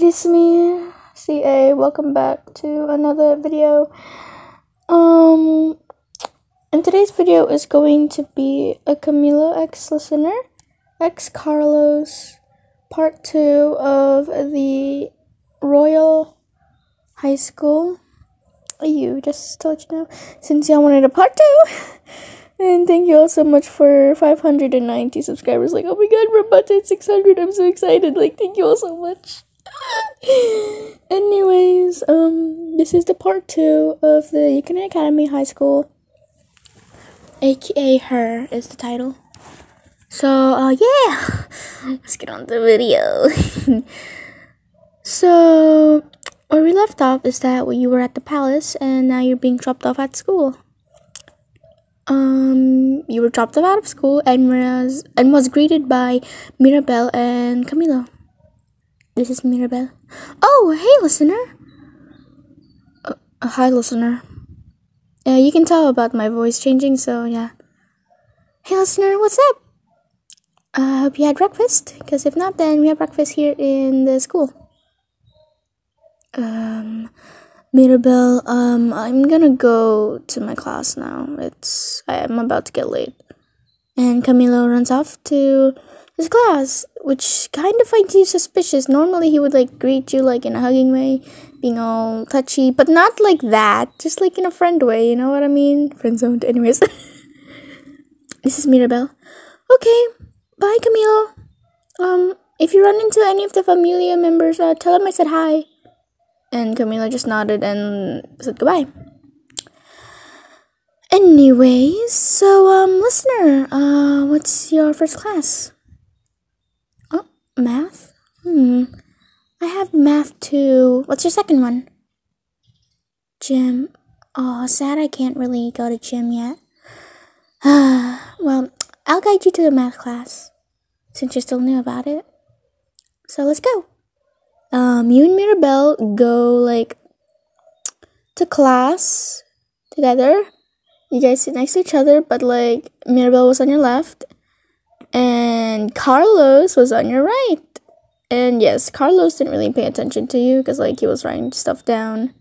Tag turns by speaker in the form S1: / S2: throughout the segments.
S1: it is me, CA. Welcome back to another video. Um, and today's video is going to be a Camilo X listener, X Carlos, part two of the Royal High School. You just to let you know, since y'all wanted a part two. And thank you all so much for 590 subscribers. Like, oh my god, we're about to hit 600. I'm so excited. Like, thank you all so much. Anyways, um, this is the part two of the Yukon Academy High School. AKA Her is the title. So, uh, yeah. Let's get on the video. so, where we left off is that you were at the palace and now you're being dropped off at school um, you were dropped off out of school and was and was greeted by Mirabel and Camilo. This is Mirabel. Oh, hey, listener. Uh, uh, hi, listener. Yeah, you can tell about my voice changing, so yeah. Hey, listener, what's up? I uh, hope you had breakfast, because if not, then we have breakfast here in the school. Um, Mirabel, um, I'm gonna go to my class now. It's I'm about to get late. And Camilo runs off to his class, which kind of finds you suspicious. Normally he would like greet you like in a hugging way, being all touchy, but not like that. Just like in a friend way, you know what I mean? Friend zoned, anyways. this is Mirabel. Okay, bye Camilo. Um, if you run into any of the familia members, uh, tell them I said hi. And Camilo just nodded and said goodbye. Anyways, so um listener, uh what's your first class? Math? Hmm. I have math too. What's your second one? Gym. Oh, sad I can't really go to gym yet. well, I'll guide you to the math class since you're still new about it. So let's go um, you and Mirabel go like to class together. You guys sit next to each other, but like Mirabel was on your left and Carlos was on your right. And yes, Carlos didn't really pay attention to you because like he was writing stuff down.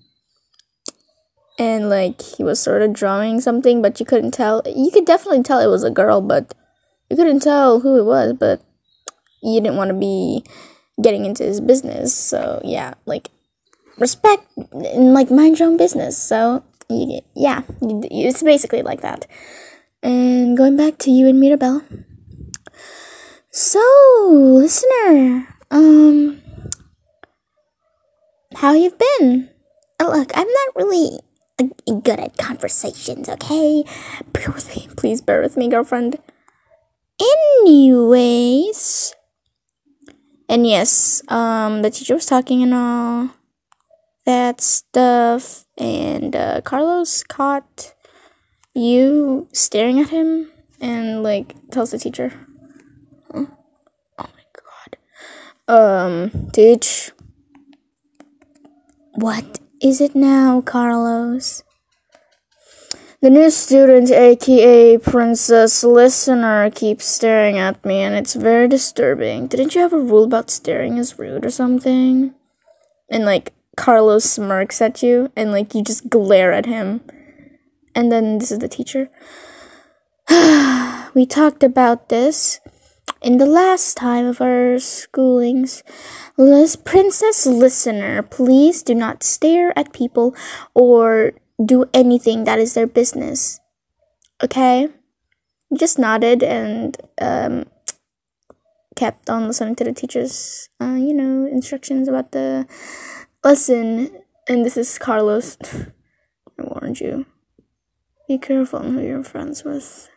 S1: And like he was sort of drawing something, but you couldn't tell. You could definitely tell it was a girl, but you couldn't tell who it was, but you didn't want to be getting into his business. So yeah, like respect and like mind your own business. So yeah, it's basically like that. And going back to you and Mirabel. So, listener, um, how you've been? Oh, look, I'm not really good at conversations, okay? Bear with me, please bear with me, girlfriend. Anyways, and yes, um, the teacher was talking and all that stuff, and uh, Carlos caught you staring at him and like tells the teacher, huh? "Oh my god, um, teach." What is it now, Carlos? The new student, aka Princess Listener, keeps staring at me and it's very disturbing. Didn't you have a rule about staring is rude or something? And like Carlos smirks at you and like you just glare at him. And then this is the teacher. we talked about this in the last time of our schoolings. Princess Listener, please do not stare at people or do anything that is their business. Okay? Just nodded and um, kept on listening to the teacher's, uh, you know, instructions about the lesson. And this is Carlos. I warned you. Be careful who you're friends with.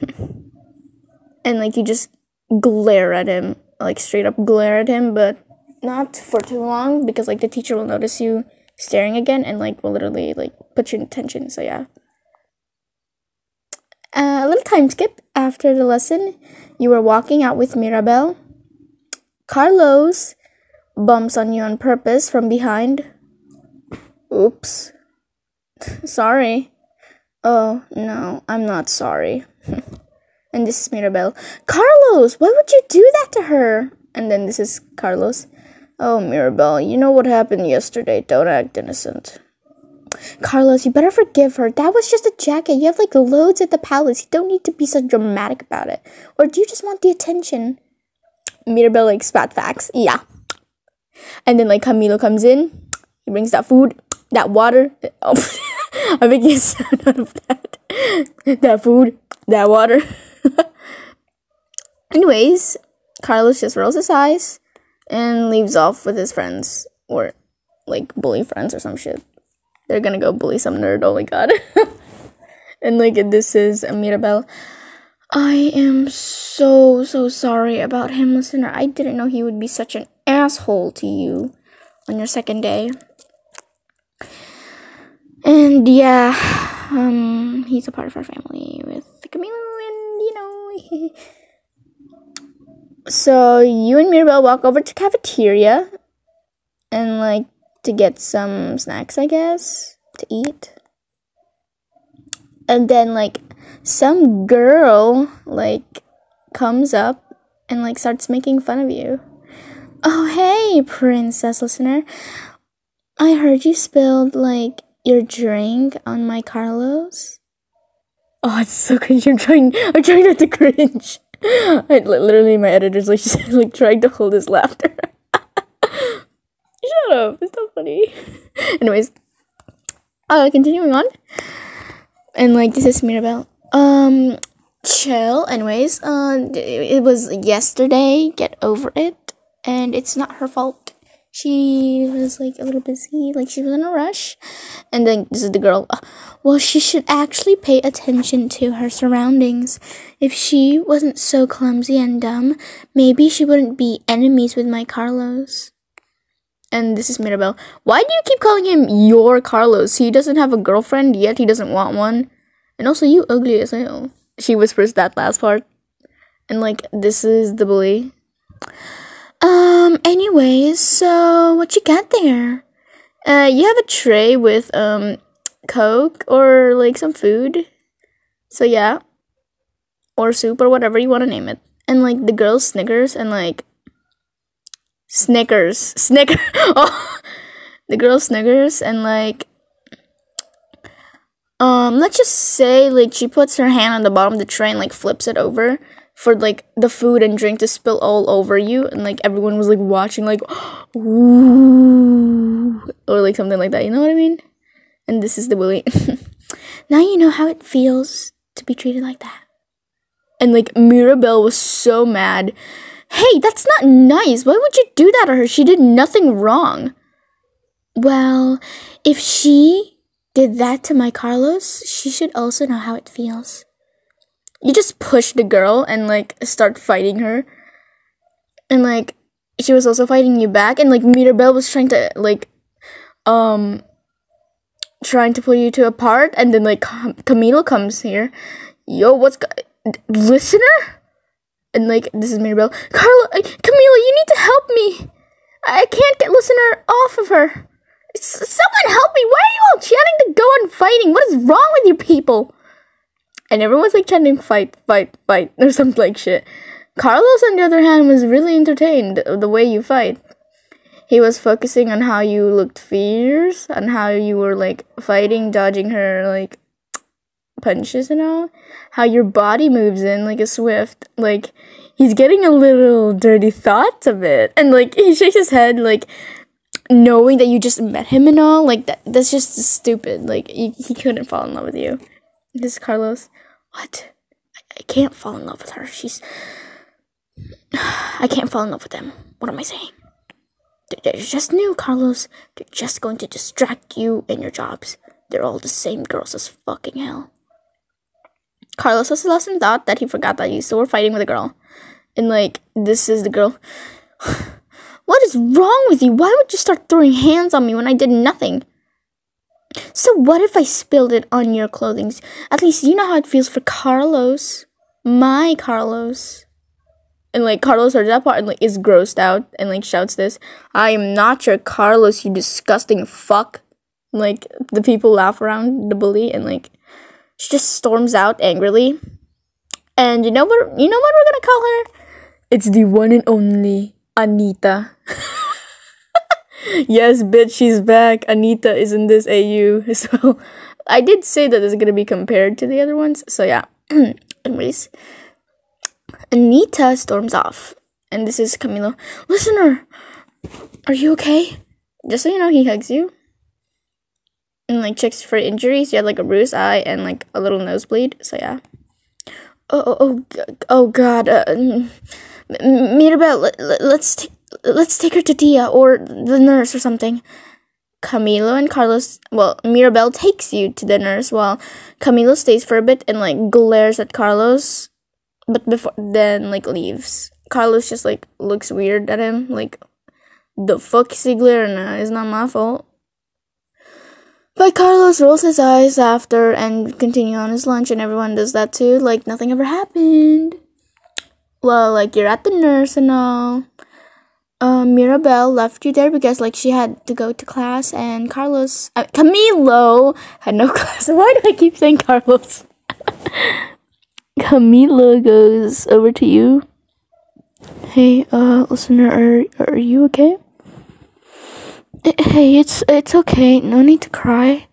S1: and like you just glare at him, like straight up glare at him, but not for too long because like the teacher will notice you staring again and like will literally like put your attention. So yeah. Uh, a little time skip after the lesson. You were walking out with Mirabel. Carlos bumps on you on purpose from behind. Oops. sorry. Oh, no, I'm not sorry. And this is Mirabel. Carlos, why would you do that to her? And then this is Carlos. Oh, Mirabel, you know what happened yesterday. Don't act innocent. Carlos, you better forgive her. That was just a jacket. You have like loads at the palace. You don't need to be so dramatic about it. Or do you just want the attention? Mirabel like spat facts. Yeah. And then like Camilo comes in. He brings that food, that water. Oh, I'm making a sound out of that. That food, that water. Anyways, Carlos just rolls his eyes and leaves off with his friends or like bully friends or some shit. They're gonna go bully some nerd. Oh my god. and like this is Mirabel. I am so so sorry about him, listener. I didn't know he would be such an asshole to you on your second day. And yeah, um, he's a part of our family with Camilo, and you know. so you and Mirabel walk over to cafeteria, and like to get some snacks, I guess, to eat. And then like some girl like comes up and like starts making fun of you. Oh, hey, princess listener. I heard you spilled like your drink on my Carlos. Oh, it's so cringe. I'm trying. I'm trying not to cringe. I literally, my editor's like, like trying to hold his laughter. Shut up. It's not funny. Anyways, uh, continuing on. And like, this is Mirabel. Um, chill. Anyways, uh, it was yesterday. Get over it. And it's not her fault. She was like a little busy, like she was in a rush. And then this is the girl. Uh, well, she should actually pay attention to her surroundings. If she wasn't so clumsy and dumb, maybe she wouldn't be enemies with my Carlos and this is Mirabel. Why do you keep calling him your Carlos? He doesn't have a girlfriend yet. He doesn't want one. And also, you ugly as hell. She whispers that last part. And like, this is the bully. Um. Anyways, so what you got there? Uh, you have a tray with um, coke or like some food. So yeah, or soup or whatever you want to name it. And like the girl snickers and like Snickers. Snicker. oh, the girl Snickers and like um let's just say like she puts her hand on the bottom of the tray and like flips it over for like the food and drink to spill all over you and like everyone was like watching like ooh or like something like that you know what i mean and this is the bully now you know how it feels to be treated like that and like Mirabel was so mad Hey, that's not nice. Why would you do that to her? She did nothing wrong. Well, if she did that to my Carlos, she should also know how it feels. You just push the girl and like start fighting her. And like she was also fighting you back and like Mirabel was trying to like um trying to pull you two apart and then like Cam- Camilo comes here. Yo, what's go- listener? and like this is Mirabel. Carla, uh, Camila, you need to help me. I can't get listener off of her. Someone help me! Why are you all chanting to go and fighting? What is wrong with you people? And everyone's like chanting fight, fight, fight, or something like shit. Carlos, on the other hand, was really entertained uh, the way you fight. He was focusing on how you looked fierce, and how you were like fighting, dodging her like punches and all, how your body moves in like a swift. Like he's getting a little dirty thoughts of it, and like he shakes his head like knowing that you just met him and all. Like that that's just stupid. Like he, he couldn't fall in love with you. This is Carlos. What? I, can't fall in love with her. She's. I can't fall in love with them. What am I saying? They're just new, Carlos. They're just going to distract you and your jobs. They're all the same girls as fucking hell. Carlos was lost in thought that he forgot that you still were fighting with a girl. And like, this is the girl. what is wrong with you? Why would you start throwing hands on me when I did nothing? So what if I spilled it on your clothing? At least you know how it feels for Carlos. My Carlos. And like Carlos heard that part and like is grossed out and like shouts this. I am not your Carlos, you disgusting fuck. Like the people laugh around the bully and like she just storms out angrily. And you know what you know what we're gonna call her? It's the one and only Anita. yes, bitch, she's back. Anita is in this AU. So I did say that it's gonna be compared to the other ones. So yeah. Anyways, Anita storms off, and this is Camilo. Listener, are you okay? Just so you know, he hugs you and like checks for injuries. You had like a bruised eye and like a little nosebleed. So yeah. Oh oh oh, oh God. Uh, Mirabel, let, let's take let's take her to Tia or the nurse or something. Camilo and Carlos, well, Mirabel takes you to the nurse while Camilo stays for a bit and like glares at Carlos, but before then like leaves. Carlos just like looks weird at him, like the fuck is he glaring at? It's not my fault. But Carlos rolls his eyes after and continue on his lunch, and everyone does that too, like nothing ever happened. Well, like you're at the nurse and all uh, Mirabel left you there because like she had to go to class and Carlos uh, Camilo had no class. Why do I keep saying Carlos? Camilo goes over to you. Hey, uh, listener, are are you okay? Hey, it's it's okay. No need to cry.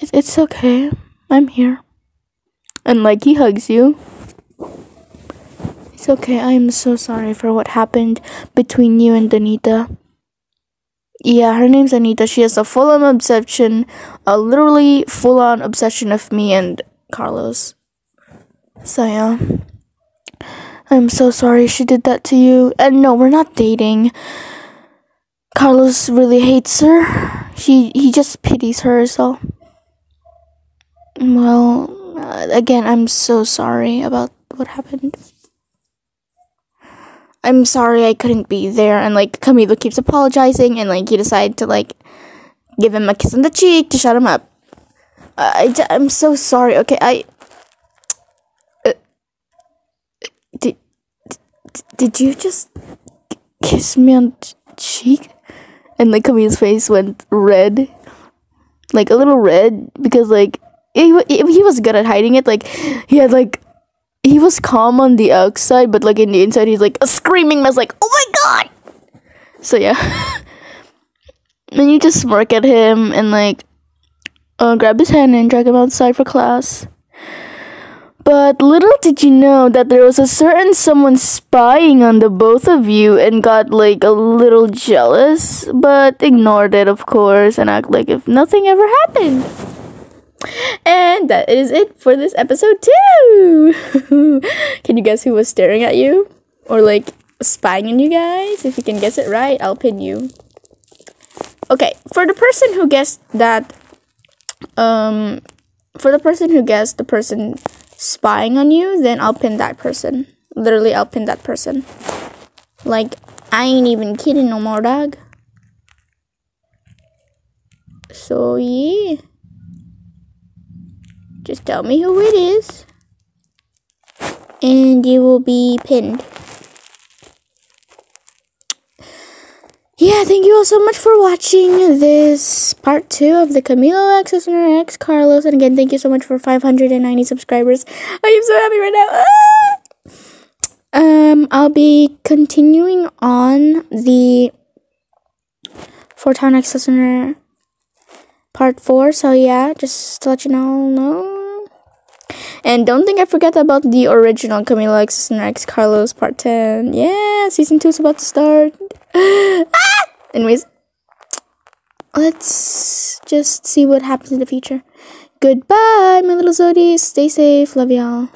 S1: It, it's okay. I'm here. And like he hugs you. It's okay. I am so sorry for what happened between you and Anita. Yeah, her name's Anita. She has a full on obsession, a literally full on obsession of me and Carlos. So, yeah. I'm so sorry she did that to you. And no, we're not dating. Carlos really hates her. He he just pities her, so. Well, uh, again, I'm so sorry about what happened. I'm sorry I couldn't be there. And like Camilo keeps apologizing, and like he decided to like give him a kiss on the cheek to shut him up. I, I'm so sorry. Okay, I. Uh, did, did you just kiss me on the cheek? And like Camilo's face went red, like a little red because like he, he was good at hiding it. Like he had like he was calm on the outside, but like in the inside, he's like a screaming mess, like, oh my god! So yeah. then you just smirk at him and like uh, grab his hand and drag him outside for class. But little did you know that there was a certain someone spying on the both of you and got like a little jealous, but ignored it, of course, and act like if nothing ever happened. And that is it for this episode too. can you guess who was staring at you? Or like spying on you guys? If you can guess it right, I'll pin you. Okay, for the person who guessed that um for the person who guessed the person spying on you, then I'll pin that person. Literally I'll pin that person. Like I ain't even kidding no more dog. So yeah. Just tell me who it is. And you will be pinned. Yeah, thank you all so much for watching this part two of the Camilo X Listener X Carlos. And again, thank you so much for 590 subscribers. I am so happy right now. Ah! Um, I'll be continuing on the Fortown X Listener part four. So yeah, just to let you all know. And don't think I forget about the original Camilo X and X Carlos part 10. Yeah, season 2 is about to start. ah! Anyways, let's just see what happens in the future. Goodbye, my little Zodys. Stay safe. Love y'all.